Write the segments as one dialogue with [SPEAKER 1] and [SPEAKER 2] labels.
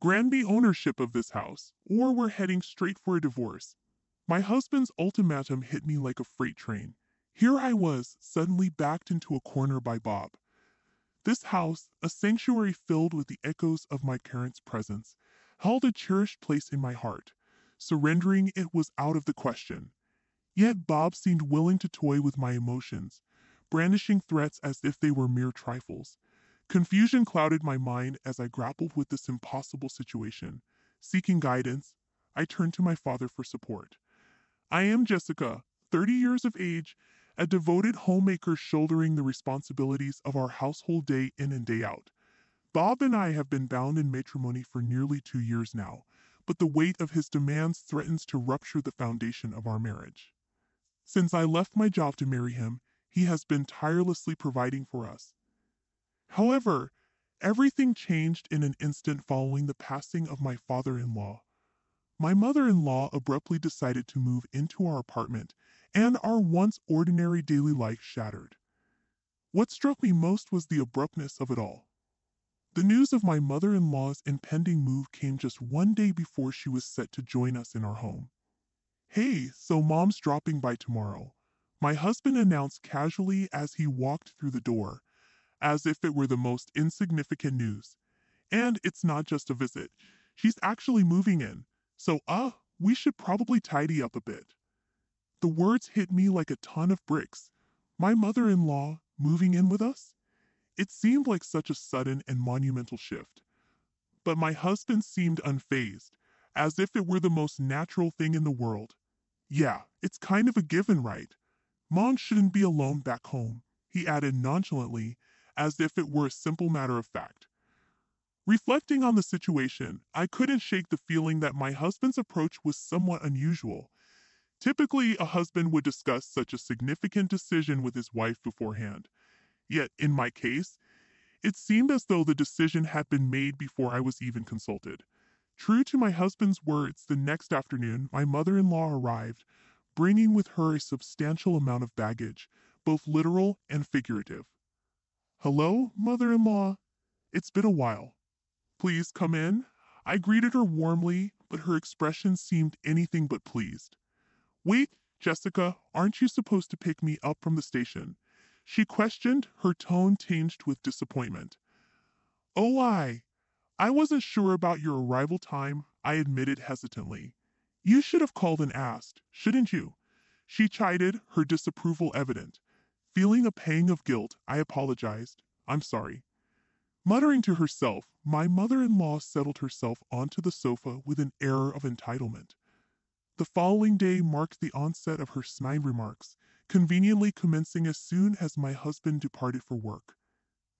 [SPEAKER 1] Granby ownership of this house, or we're heading straight for a divorce. My husband's ultimatum hit me like a freight train. Here I was, suddenly backed into a corner by Bob. This house, a sanctuary filled with the echoes of my parents' presence, held a cherished place in my heart. Surrendering it was out of the question. Yet Bob seemed willing to toy with my emotions, brandishing threats as if they were mere trifles. Confusion clouded my mind as I grappled with this impossible situation. Seeking guidance, I turned to my father for support. I am Jessica, 30 years of age, a devoted homemaker shouldering the responsibilities of our household day in and day out. Bob and I have been bound in matrimony for nearly two years now, but the weight of his demands threatens to rupture the foundation of our marriage. Since I left my job to marry him, he has been tirelessly providing for us. However, everything changed in an instant following the passing of my father in law. My mother in law abruptly decided to move into our apartment, and our once ordinary daily life shattered. What struck me most was the abruptness of it all. The news of my mother in law's impending move came just one day before she was set to join us in our home. Hey, so mom's dropping by tomorrow. My husband announced casually as he walked through the door, as if it were the most insignificant news. And it's not just a visit. She's actually moving in. So, uh, we should probably tidy up a bit. The words hit me like a ton of bricks. My mother in law moving in with us? It seemed like such a sudden and monumental shift. But my husband seemed unfazed, as if it were the most natural thing in the world. Yeah, it's kind of a given, right? Mom shouldn't be alone back home, he added nonchalantly, as if it were a simple matter of fact. Reflecting on the situation, I couldn't shake the feeling that my husband's approach was somewhat unusual. Typically, a husband would discuss such a significant decision with his wife beforehand. Yet, in my case, it seemed as though the decision had been made before I was even consulted. True to my husband's words, the next afternoon, my mother in law arrived, bringing with her a substantial amount of baggage, both literal and figurative. Hello, mother in law. It's been a while. Please come in. I greeted her warmly, but her expression seemed anything but pleased. Wait, Jessica, aren't you supposed to pick me up from the station? She questioned, her tone tinged with disappointment. Oh, I. I wasn't sure about your arrival time, I admitted hesitantly. You should have called and asked, shouldn't you? She chided, her disapproval evident. Feeling a pang of guilt, I apologized. I'm sorry. Muttering to herself, my mother in law settled herself onto the sofa with an air of entitlement. The following day marked the onset of her snide remarks, conveniently commencing as soon as my husband departed for work.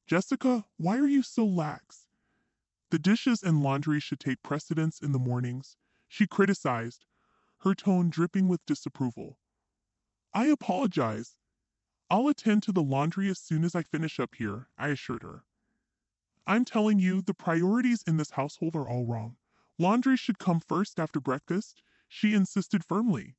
[SPEAKER 1] Jessica, why are you so lax? The dishes and laundry should take precedence in the mornings, she criticized, her tone dripping with disapproval. I apologize. I'll attend to the laundry as soon as I finish up here, I assured her. I'm telling you, the priorities in this household are all wrong. Laundry should come first after breakfast, she insisted firmly.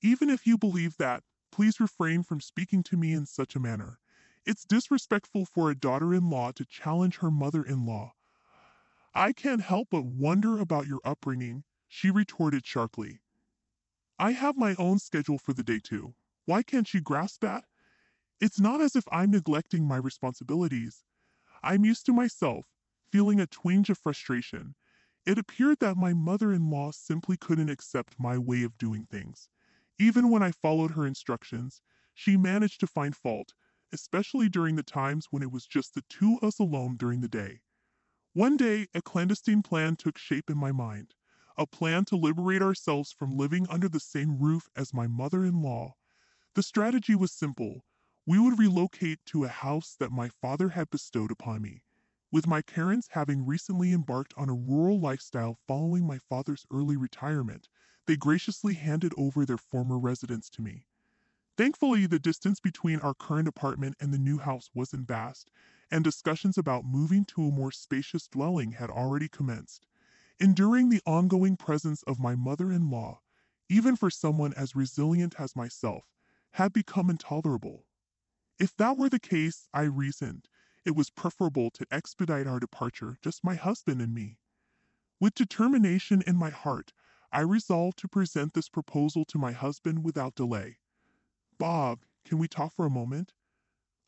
[SPEAKER 1] Even if you believe that, please refrain from speaking to me in such a manner. It's disrespectful for a daughter in law to challenge her mother in law. I can't help but wonder about your upbringing, she retorted sharply. I have my own schedule for the day too. Why can't she grasp that? It's not as if I'm neglecting my responsibilities. I'm used to myself, feeling a twinge of frustration. It appeared that my mother in law simply couldn't accept my way of doing things. Even when I followed her instructions, she managed to find fault, especially during the times when it was just the two of us alone during the day. One day, a clandestine plan took shape in my mind a plan to liberate ourselves from living under the same roof as my mother in law. The strategy was simple we would relocate to a house that my father had bestowed upon me. With my parents having recently embarked on a rural lifestyle following my father's early retirement, they graciously handed over their former residence to me. Thankfully, the distance between our current apartment and the new house wasn't vast, and discussions about moving to a more spacious dwelling had already commenced. Enduring the ongoing presence of my mother in law, even for someone as resilient as myself, had become intolerable. If that were the case, I reasoned, it was preferable to expedite our departure, just my husband and me. With determination in my heart, I resolved to present this proposal to my husband without delay. Bob, can we talk for a moment?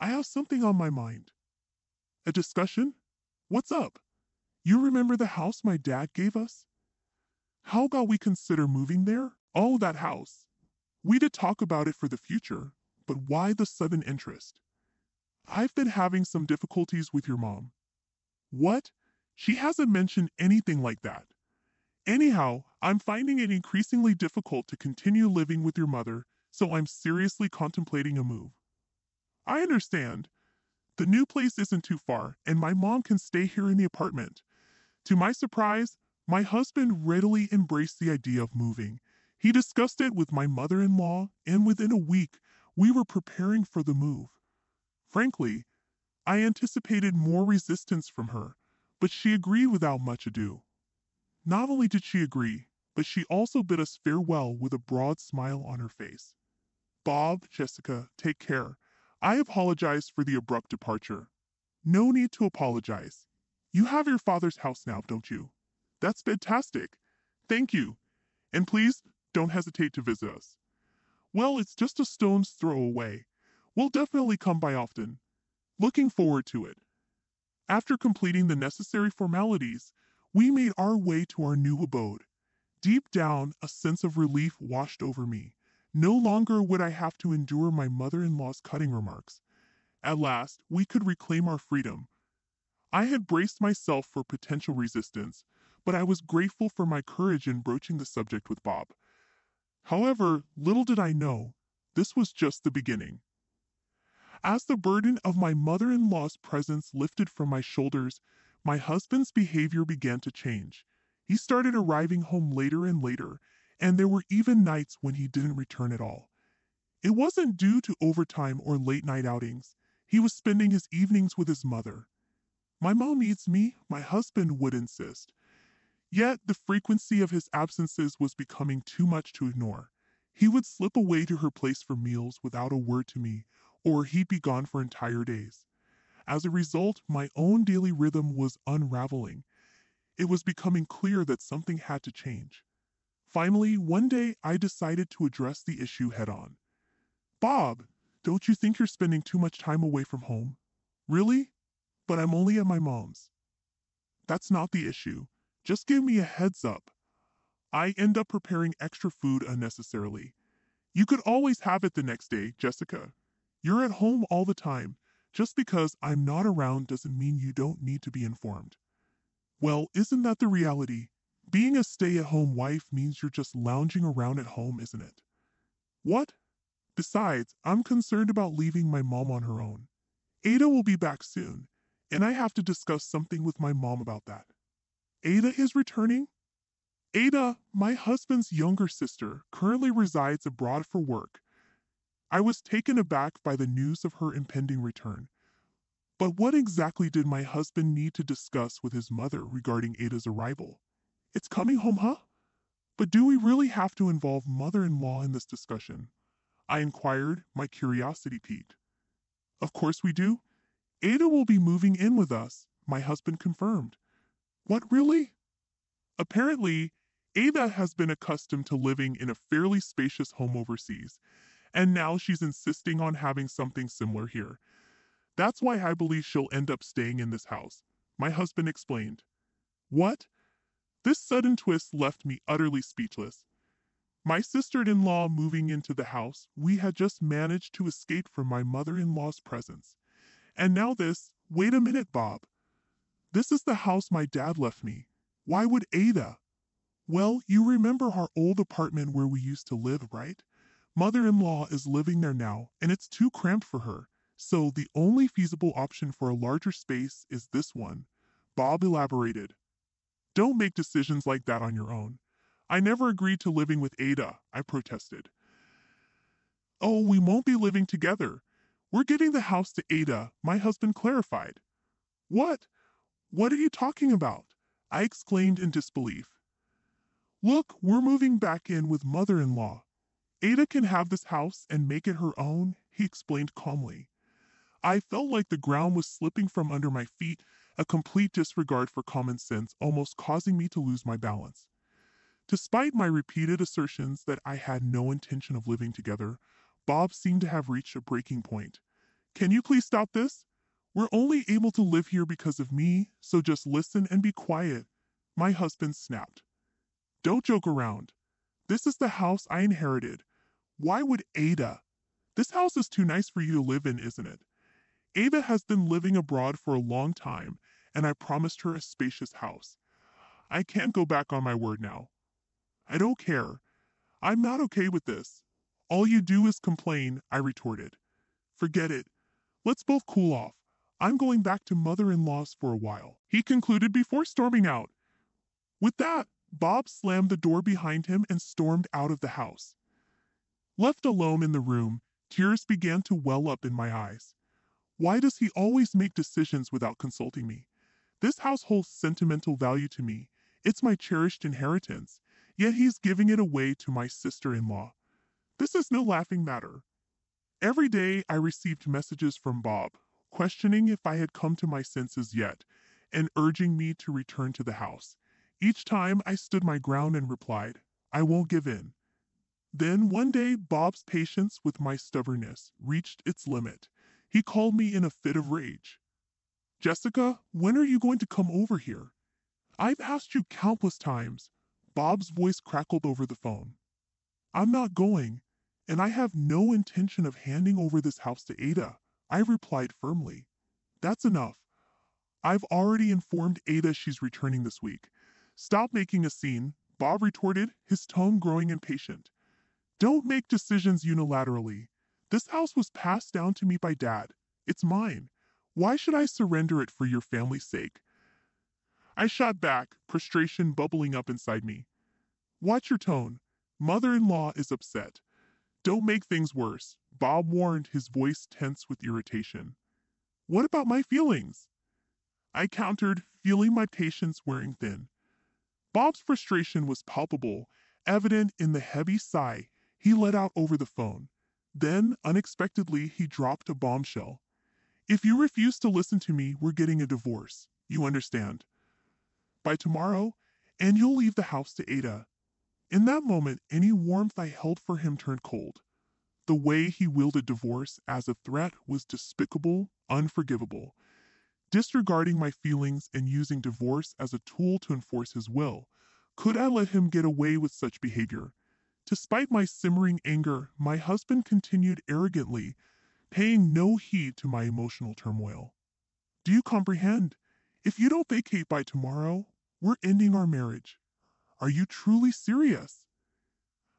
[SPEAKER 1] I have something on my mind. A discussion? What's up? You remember the house my dad gave us? How about we consider moving there? Oh, that house. We did talk about it for the future, but why the sudden interest? I've been having some difficulties with your mom. What? She hasn't mentioned anything like that. Anyhow, I'm finding it increasingly difficult to continue living with your mother, so I'm seriously contemplating a move. I understand. The new place isn't too far, and my mom can stay here in the apartment. To my surprise, my husband readily embraced the idea of moving. He discussed it with my mother in law, and within a week, we were preparing for the move. Frankly, I anticipated more resistance from her, but she agreed without much ado. Not only did she agree, but she also bid us farewell with a broad smile on her face. Bob, Jessica, take care. I apologize for the abrupt departure. No need to apologize. You have your father's house now, don't you? That's fantastic. Thank you. And please don't hesitate to visit us. Well, it's just a stone's throw away. We'll definitely come by often. Looking forward to it. After completing the necessary formalities, we made our way to our new abode. Deep down, a sense of relief washed over me. No longer would I have to endure my mother in law's cutting remarks. At last, we could reclaim our freedom. I had braced myself for potential resistance, but I was grateful for my courage in broaching the subject with Bob. However, little did I know, this was just the beginning. As the burden of my mother in law's presence lifted from my shoulders, my husband's behavior began to change. He started arriving home later and later, and there were even nights when he didn't return at all. It wasn't due to overtime or late night outings. He was spending his evenings with his mother. My mom needs me, my husband would insist. Yet the frequency of his absences was becoming too much to ignore. He would slip away to her place for meals without a word to me, or he'd be gone for entire days. As a result, my own daily rhythm was unraveling. It was becoming clear that something had to change. Finally, one day I decided to address the issue head on. Bob, don't you think you're spending too much time away from home? Really? But I'm only at my mom's. That's not the issue. Just give me a heads up. I end up preparing extra food unnecessarily. You could always have it the next day, Jessica. You're at home all the time. Just because I'm not around doesn't mean you don't need to be informed. Well, isn't that the reality? Being a stay at home wife means you're just lounging around at home, isn't it? What? Besides, I'm concerned about leaving my mom on her own. Ada will be back soon, and I have to discuss something with my mom about that. Ada is returning? Ada, my husband's younger sister, currently resides abroad for work. I was taken aback by the news of her impending return. But what exactly did my husband need to discuss with his mother regarding Ada's arrival? It's coming home, huh? But do we really have to involve mother in law in this discussion? I inquired, my curiosity piqued. Of course we do. Ada will be moving in with us, my husband confirmed. What really? Apparently, Ada has been accustomed to living in a fairly spacious home overseas, and now she's insisting on having something similar here. That's why I believe she'll end up staying in this house, my husband explained. What? This sudden twist left me utterly speechless. My sister in law moving into the house, we had just managed to escape from my mother in law's presence. And now this, wait a minute, Bob. This is the house my dad left me. Why would Ada? Well, you remember our old apartment where we used to live, right? Mother in law is living there now, and it's too cramped for her. So the only feasible option for a larger space is this one. Bob elaborated. Don't make decisions like that on your own. I never agreed to living with Ada, I protested. Oh, we won't be living together. We're giving the house to Ada, my husband clarified. What? What are you talking about? I exclaimed in disbelief. Look, we're moving back in with mother in law. Ada can have this house and make it her own, he explained calmly. I felt like the ground was slipping from under my feet a complete disregard for common sense almost causing me to lose my balance. Despite my repeated assertions that I had no intention of living together, Bob seemed to have reached a breaking point. Can you please stop this? We're only able to live here because of me, so just listen and be quiet. My husband snapped. Don't joke around. This is the house I inherited. Why would Ada? This house is too nice for you to live in, isn't it? Ava has been living abroad for a long time, and I promised her a spacious house. I can't go back on my word now. I don't care. I'm not okay with this. All you do is complain, I retorted. Forget it. Let's both cool off. I'm going back to mother in law's for a while, he concluded before storming out. With that, Bob slammed the door behind him and stormed out of the house. Left alone in the room, tears began to well up in my eyes. Why does he always make decisions without consulting me? This house holds sentimental value to me. It's my cherished inheritance, yet he's giving it away to my sister in law. This is no laughing matter. Every day I received messages from Bob, questioning if I had come to my senses yet, and urging me to return to the house. Each time I stood my ground and replied, I won't give in. Then one day Bob's patience with my stubbornness reached its limit. He called me in a fit of rage. Jessica, when are you going to come over here? I've asked you countless times. Bob's voice crackled over the phone. I'm not going and I have no intention of handing over this house to Ada. I replied firmly. That's enough. I've already informed Ada she's returning this week. Stop making a scene, Bob retorted, his tone growing impatient. Don't make decisions unilaterally. This house was passed down to me by Dad. It's mine. Why should I surrender it for your family's sake? I shot back, frustration bubbling up inside me. Watch your tone. Mother in law is upset. Don't make things worse, Bob warned, his voice tense with irritation. What about my feelings? I countered, feeling my patience wearing thin. Bob's frustration was palpable, evident in the heavy sigh he let out over the phone. Then, unexpectedly, he dropped a bombshell. If you refuse to listen to me, we're getting a divorce. You understand. By tomorrow, and you'll leave the house to Ada. In that moment, any warmth I held for him turned cold. The way he wielded divorce as a threat was despicable, unforgivable. Disregarding my feelings and using divorce as a tool to enforce his will, could I let him get away with such behavior? Despite my simmering anger, my husband continued arrogantly, paying no heed to my emotional turmoil. Do you comprehend? If you don't vacate by tomorrow, we're ending our marriage. Are you truly serious?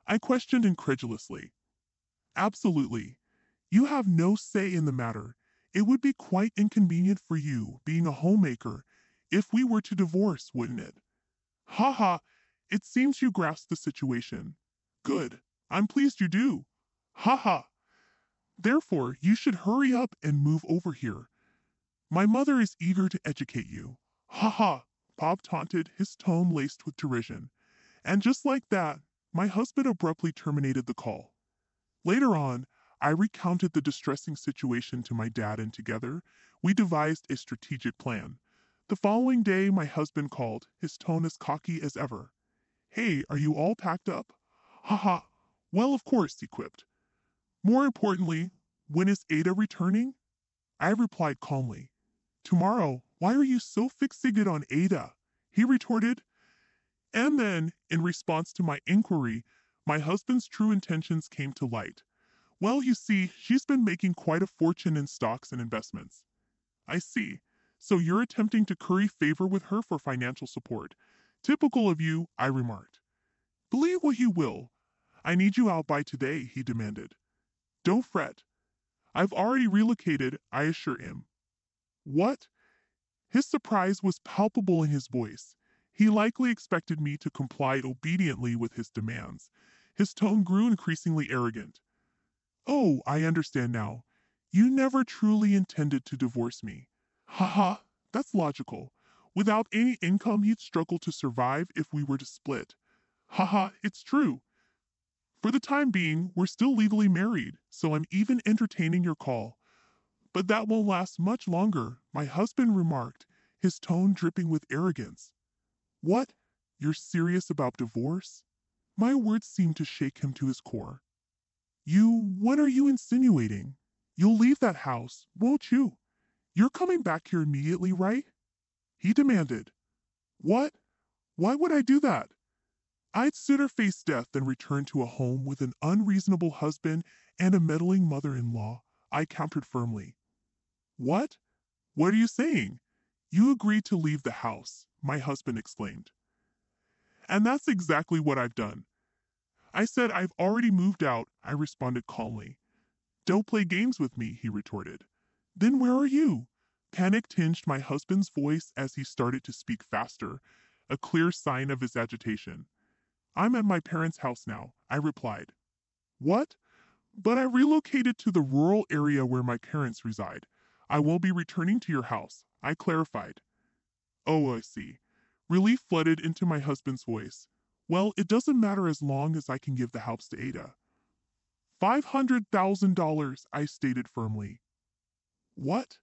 [SPEAKER 1] I questioned incredulously. Absolutely. You have no say in the matter. It would be quite inconvenient for you, being a homemaker, if we were to divorce, wouldn't it? Ha ha! It seems you grasp the situation. Good. I'm pleased you do. Ha ha! Therefore, you should hurry up and move over here. My mother is eager to educate you. Ha ha! Bob taunted, his tone laced with derision. And just like that, my husband abruptly terminated the call. Later on, I recounted the distressing situation to my dad, and together, we devised a strategic plan. The following day, my husband called, his tone as cocky as ever. Hey, are you all packed up? Ha ha. Well, of course, he quipped. More importantly, when is Ada returning? I replied calmly. Tomorrow. Why are you so fixated on Ada? He retorted. And then, in response to my inquiry, my husband's true intentions came to light. Well, you see, she's been making quite a fortune in stocks and investments. I see. So you're attempting to curry favor with her for financial support. Typical of you, I remarked. Believe what you will. I need you out by today, he demanded. Don't fret. I've already relocated, I assure him. What? His surprise was palpable in his voice. He likely expected me to comply obediently with his demands. His tone grew increasingly arrogant. Oh, I understand now. You never truly intended to divorce me. Ha ha, that's logical. Without any income, you'd struggle to survive if we were to split. Ha ha, it's true. For the time being, we're still legally married, so I'm even entertaining your call. But that won't last much longer, my husband remarked, his tone dripping with arrogance. What? You're serious about divorce? My words seemed to shake him to his core. You, what are you insinuating? You'll leave that house, won't you? You're coming back here immediately, right? He demanded. What? Why would I do that? I'd sooner face death than return to a home with an unreasonable husband and a meddling mother in law, I countered firmly. What? What are you saying? You agreed to leave the house, my husband exclaimed. And that's exactly what I've done. I said I've already moved out, I responded calmly. Don't play games with me, he retorted. Then where are you? Panic tinged my husband's voice as he started to speak faster, a clear sign of his agitation. I'm at my parents' house now, I replied. What? But I relocated to the rural area where my parents reside. I will be returning to your house, I clarified. Oh, I see. Relief flooded into my husband's voice. Well, it doesn't matter as long as I can give the house to Ada. $500,000, I stated firmly. What?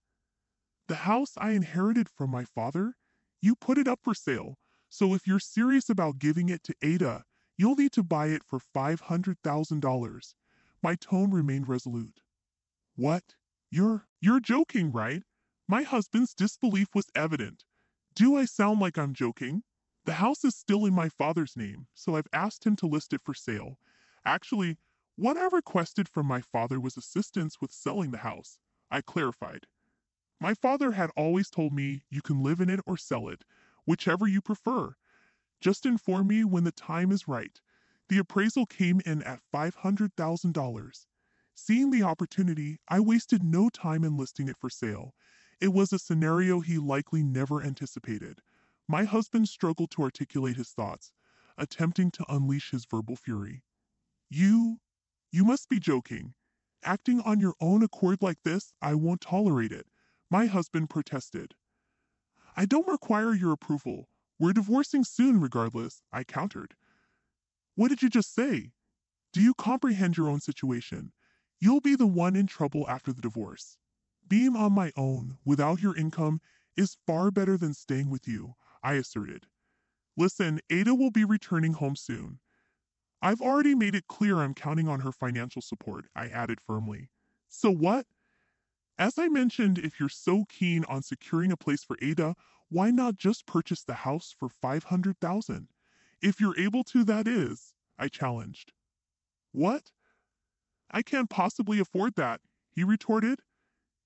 [SPEAKER 1] The house I inherited from my father? You put it up for sale, so if you're serious about giving it to Ada, you'll need to buy it for $500,000. My tone remained resolute. What? You're, you're joking, right? My husband's disbelief was evident. Do I sound like I'm joking? The house is still in my father's name, so I've asked him to list it for sale. Actually, what I requested from my father was assistance with selling the house. I clarified. My father had always told me you can live in it or sell it, whichever you prefer. Just inform me when the time is right. The appraisal came in at $500,000. Seeing the opportunity, I wasted no time in listing it for sale. It was a scenario he likely never anticipated. My husband struggled to articulate his thoughts, attempting to unleash his verbal fury. You, you must be joking. Acting on your own accord like this, I won't tolerate it. My husband protested. I don't require your approval. We're divorcing soon, regardless, I countered. What did you just say? Do you comprehend your own situation? You'll be the one in trouble after the divorce. Being on my own, without your income, is far better than staying with you. I asserted. Listen, Ada will be returning home soon. I've already made it clear I'm counting on her financial support, I added firmly. So what? As I mentioned, if you're so keen on securing a place for Ada, why not just purchase the house for 500,000? If you're able to, that is, I challenged. What? I can't possibly afford that, he retorted.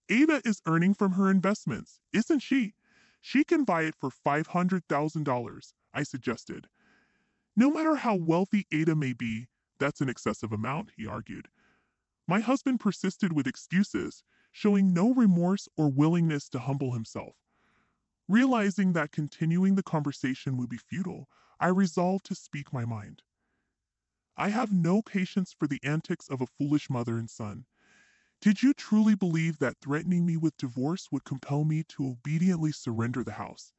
[SPEAKER 1] Ada is earning from her investments, isn't she? She can buy it for $500,000, I suggested. No matter how wealthy Ada may be, that's an excessive amount, he argued. My husband persisted with excuses, showing no remorse or willingness to humble himself. Realizing that continuing the conversation would be futile, I resolved to speak my mind. I have no patience for the antics of a foolish mother and son. Did you truly believe that threatening me with divorce would compel me to obediently surrender the house?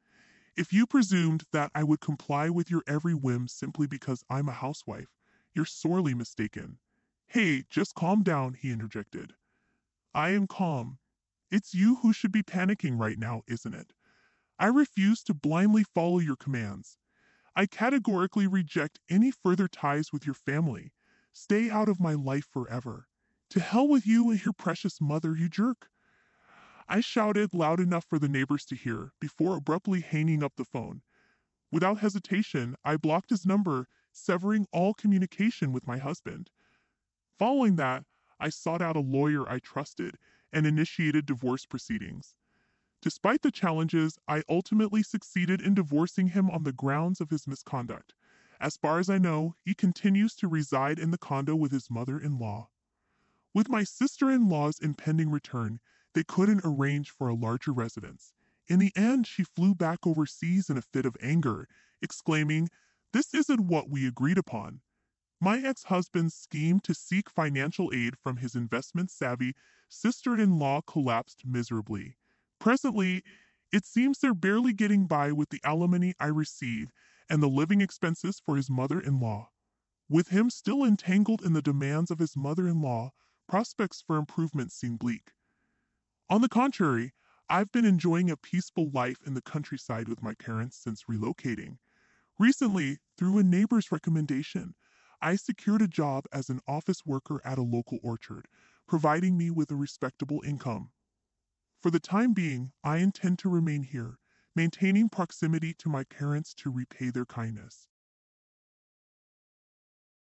[SPEAKER 1] If you presumed that I would comply with your every whim simply because I'm a housewife, you're sorely mistaken. Hey, just calm down, he interjected. I am calm. It's you who should be panicking right now, isn't it? I refuse to blindly follow your commands. I categorically reject any further ties with your family. Stay out of my life forever. To hell with you and your precious mother, you jerk. I shouted loud enough for the neighbors to hear before abruptly hanging up the phone. Without hesitation, I blocked his number, severing all communication with my husband. Following that, I sought out a lawyer I trusted and initiated divorce proceedings. Despite the challenges, I ultimately succeeded in divorcing him on the grounds of his misconduct. As far as I know, he continues to reside in the condo with his mother in law. With my sister in law's impending return, they couldn't arrange for a larger residence. In the end, she flew back overseas in a fit of anger, exclaiming, This isn't what we agreed upon. My ex husband's scheme to seek financial aid from his investment savvy sister in law collapsed miserably. Presently, it seems they're barely getting by with the alimony I receive and the living expenses for his mother-in-law. With him still entangled in the demands of his mother-in-law, prospects for improvement seem bleak. On the contrary, I've been enjoying a peaceful life in the countryside with my parents since relocating. Recently, through a neighbor's recommendation, I secured a job as an office worker at a local orchard, providing me with a respectable income. For the time being, I intend to remain here, maintaining proximity to my parents to repay their kindness.